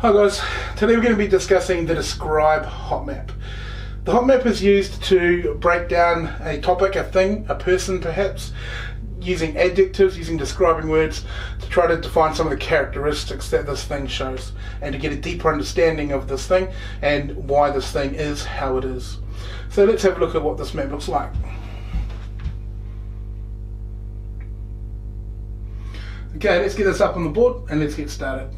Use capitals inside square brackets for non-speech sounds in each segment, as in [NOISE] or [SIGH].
Hi guys, today we're going to be discussing the describe hot map. The hot map is used to break down a topic, a thing, a person perhaps, using adjectives, using describing words to try to define some of the characteristics that this thing shows and to get a deeper understanding of this thing and why this thing is how it is. So let's have a look at what this map looks like. Okay, let's get this up on the board and let's get started.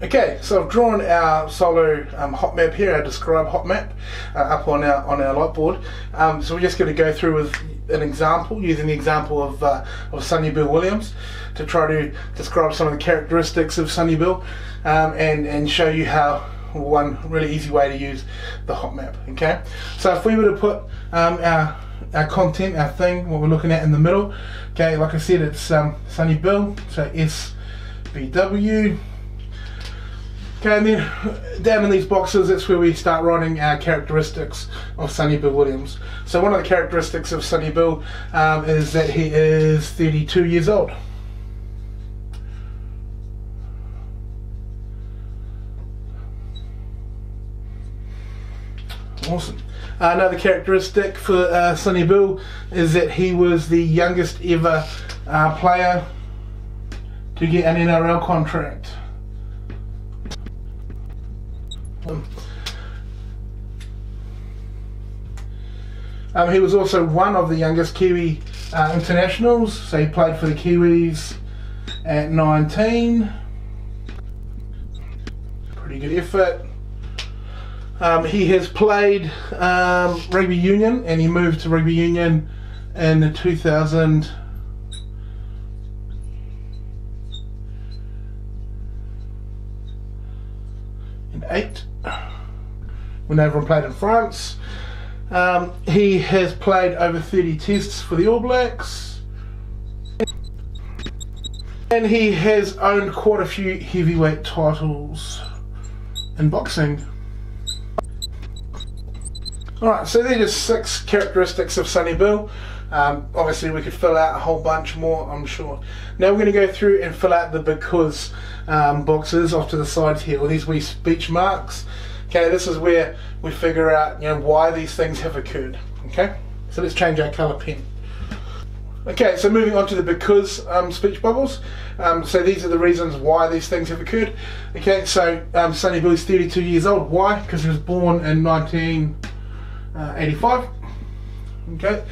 Okay, so I've drawn our solo um, hot map here, our describe hot map, uh, up on our on our light board. Um, so we're just going to go through with an example, using the example of uh, of Sonny Bill Williams, to try to describe some of the characteristics of Sonny Bill, um, and and show you how one really easy way to use the hot map. Okay, so if we were to put um, our our content, our thing, what we're looking at in the middle. Okay, like I said, it's um, Sonny Bill, so SBW. Okay, and then down in these boxes, that's where we start writing our characteristics of Sonny Bill Williams. So one of the characteristics of Sonny Bill um, is that he is 32 years old. Awesome. Uh, another characteristic for uh, Sonny Bill is that he was the youngest ever uh, player to get an NRL contract. Um, he was also one of the youngest Kiwi uh, internationals, so he played for the Kiwis at 19. Pretty good effort. Um, he has played um, rugby union and he moved to rugby union in the 2000. When everyone played in France. Um, he has played over 30 tests for the All Blacks. And he has owned quite a few heavyweight titles in boxing. Alright, so they're just six characteristics of Sonny Bill. Um, obviously, we could fill out a whole bunch more, I'm sure. Now we're going to go through and fill out the because um, boxes off to the sides here, all these wee speech marks. Okay, this is where we figure out, you know, why these things have occurred. Okay, so let's change our color pen. Okay, so moving on to the because um, speech bubbles. Um, so these are the reasons why these things have occurred. Okay, so um, Sonny Bill 32 years old. Why? Because he was born in 19. Uh, 85. Okay.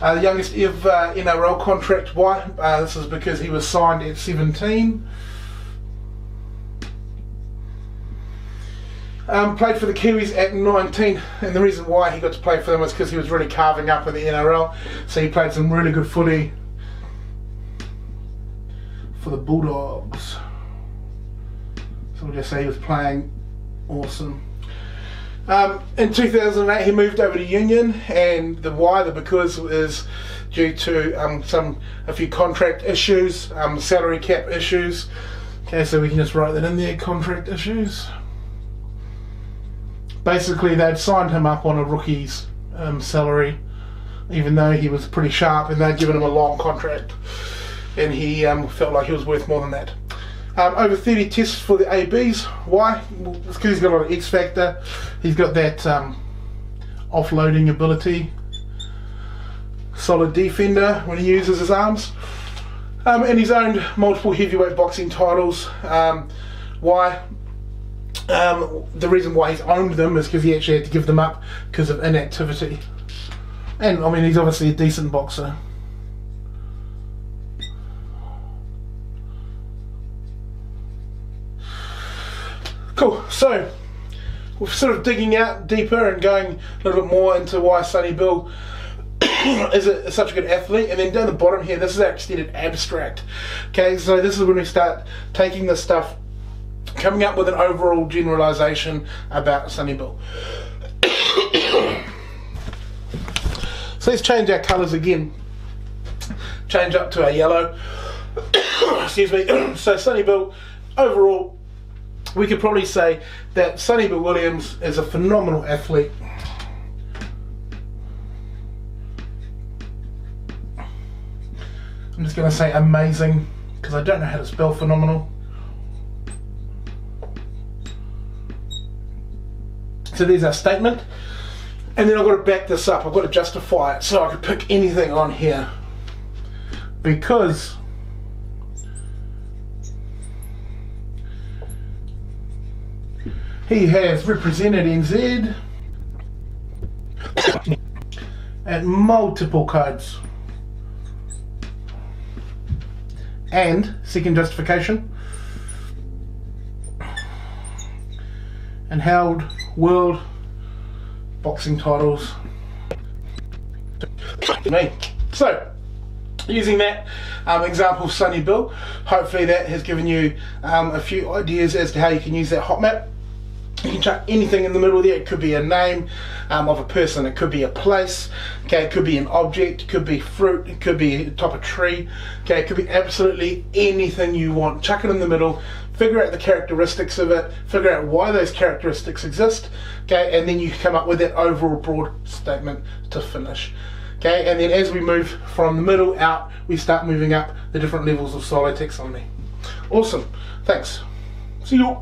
Uh, the youngest ever uh, NRL contract. Why? Uh, this is because he was signed at 17. Um, played for the Kiwis at 19, and the reason why he got to play for them was because he was really carving up in the NRL. So he played some really good footy for the Bulldogs. So we'll just say he was playing awesome. Um, in 2008, he moved over to Union, and the why, the because, is due to um, some a few contract issues, um, salary cap issues. Okay, so we can just write that in there: contract issues. Basically, they'd signed him up on a rookie's um, salary, even though he was pretty sharp, and they'd given him a long contract, and he um, felt like he was worth more than that. Um, over 30 tests for the ABs. Why? Well, because he's got a lot of X factor. He's got that um, offloading ability. Solid defender when he uses his arms. Um, and he's owned multiple heavyweight boxing titles. Um, why? Um, the reason why he's owned them is because he actually had to give them up because of inactivity. And I mean, he's obviously a decent boxer. Cool. So we're sort of digging out deeper and going a little bit more into why Sonny Bill [COUGHS] is a, such a good athlete. And then down the bottom here, this is actually an abstract. Okay, so this is when we start taking this stuff, coming up with an overall generalization about Sonny Bill. [COUGHS] so let's change our colors again. Change up to our yellow. [COUGHS] Excuse me. so Sonny Bill, overall, we could probably say that Sonny Bill Williams is a phenomenal athlete. I'm just going to say amazing because I don't know how to spell phenomenal. So there's our statement. And then I've got to back this up. I've got to justify it. So I could pick anything on here. Because he has represented NZ at multiple codes. And second justification and held world boxing titles. Me. So, using that um, example of Sonny Bill, hopefully that has given you um, a few ideas as to how you can use that hot map. You can chuck anything in the middle there. It could be a name um, of a person. It could be a place. Okay, it could be an object. It could be fruit. It could be top of a tree. Okay, it could be absolutely anything you want. Chuck it in the middle. Figure out the characteristics of it. Figure out why those characteristics exist. Okay, and then you come up with that overall broad statement to finish. Okay, and then as we move from the middle out, we start moving up the different levels of solo taxonomy. Awesome. Thanks. See you.